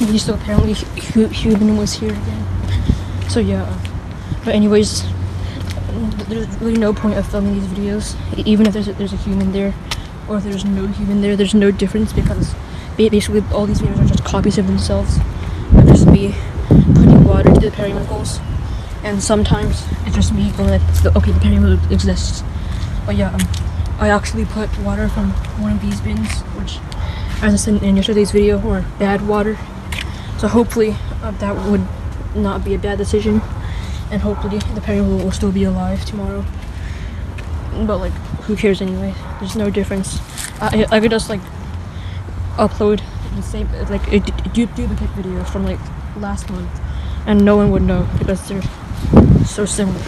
Still apparently hu- human was here again. So yeah. But anyways, there's really no point of filming these videos, even if there's a, there's a human there, or if there's no human there. There's no difference because basically all these videos are just copies of themselves. Of just me putting water to the periwinkles, and sometimes it's just me going like, "The- okay, the periwinkle exists. But yeah, um, I actually put water from one of these bins, which, as I said in yesterday's video, were bad water. So hopefully uh, that would not be a bad decision, and hopefully the periwinkle will still be alive tomorrow. But like, who cares anyway? There's no difference. I I could just like upload the same like a du- duplicate video from like last month, and no one would know because they're so similar.